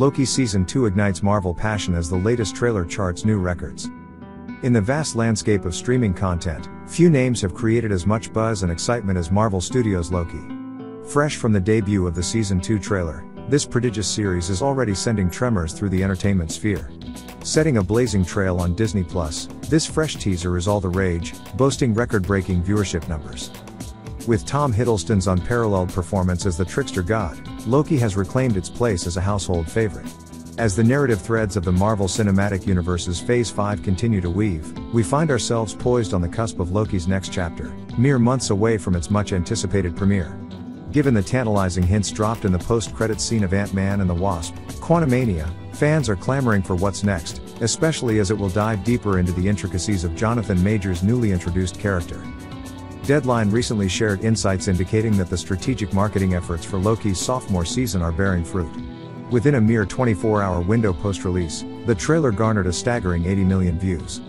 Loki Season 2 ignites Marvel passion as the latest trailer charts new records. In the vast landscape of streaming content, few names have created as much buzz and excitement as Marvel Studios' Loki. Fresh from the debut of the Season 2 trailer, this prodigious series is already sending tremors through the entertainment sphere. Setting a blazing trail on Disney Plus, this fresh teaser is all the rage, boasting record breaking viewership numbers. With Tom Hiddleston's unparalleled performance as the trickster god, Loki has reclaimed its place as a household favorite. As the narrative threads of the Marvel Cinematic Universe's Phase 5 continue to weave, we find ourselves poised on the cusp of Loki's next chapter, mere months away from its much anticipated premiere. Given the tantalizing hints dropped in the post credit scene of Ant Man and the Wasp, Quantumania, fans are clamoring for what's next, especially as it will dive deeper into the intricacies of Jonathan Majors' newly introduced character. Deadline recently shared insights indicating that the strategic marketing efforts for Loki's sophomore season are bearing fruit. Within a mere 24 hour window post release, the trailer garnered a staggering 80 million views.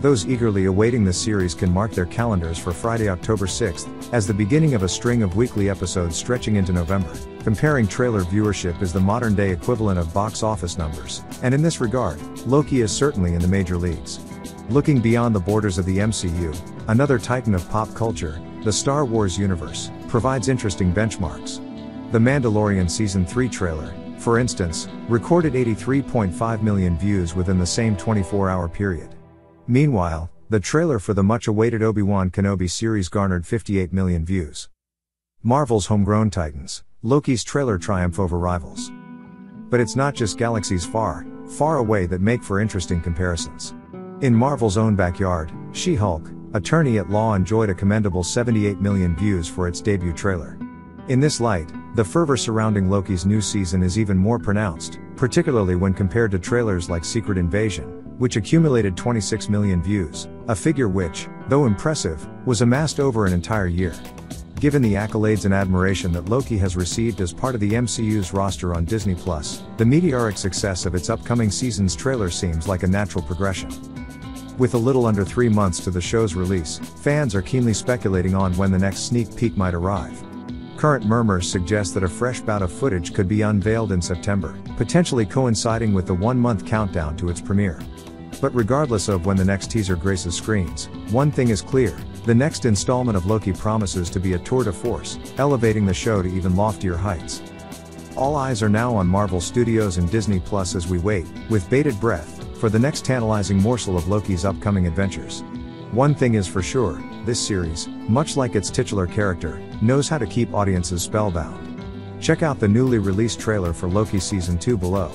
Those eagerly awaiting the series can mark their calendars for Friday, October 6, as the beginning of a string of weekly episodes stretching into November. Comparing trailer viewership is the modern day equivalent of box office numbers, and in this regard, Loki is certainly in the major leagues. Looking beyond the borders of the MCU, another titan of pop culture, the Star Wars universe, provides interesting benchmarks. The Mandalorian Season 3 trailer, for instance, recorded 83.5 million views within the same 24 hour period. Meanwhile, the trailer for the much awaited Obi Wan Kenobi series garnered 58 million views. Marvel's homegrown titans, Loki's trailer triumph over rivals. But it's not just galaxies far, far away that make for interesting comparisons. In Marvel's own backyard, She Hulk, Attorney at Law enjoyed a commendable 78 million views for its debut trailer. In this light, the fervor surrounding Loki's new season is even more pronounced, particularly when compared to trailers like Secret Invasion, which accumulated 26 million views, a figure which, though impressive, was amassed over an entire year. Given the accolades and admiration that Loki has received as part of the MCU's roster on Disney Plus, the meteoric success of its upcoming season's trailer seems like a natural progression. With a little under three months to the show's release, fans are keenly speculating on when the next sneak peek might arrive. Current murmurs suggest that a fresh bout of footage could be unveiled in September, potentially coinciding with the one month countdown to its premiere. But regardless of when the next teaser graces screens, one thing is clear the next installment of Loki promises to be a tour de force, elevating the show to even loftier heights. All eyes are now on Marvel Studios and Disney Plus as we wait, with bated breath, for the next tantalizing morsel of Loki's upcoming adventures. One thing is for sure, this series, much like its titular character, knows how to keep audiences spellbound. Check out the newly released trailer for Loki Season 2 below.